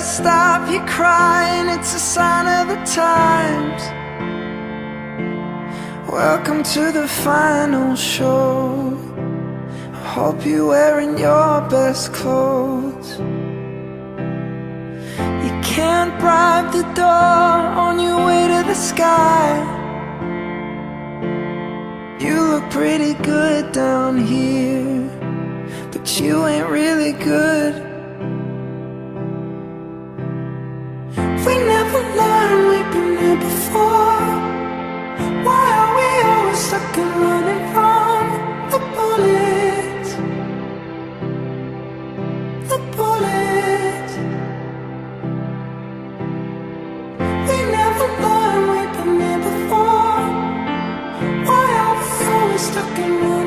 stop your crying, it's a sign of the times. Welcome to the final show. I hope you're wearing your best clothes. You can't bribe the door on your way to the sky. You look pretty good down here But you ain't really good the road.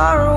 tomorrow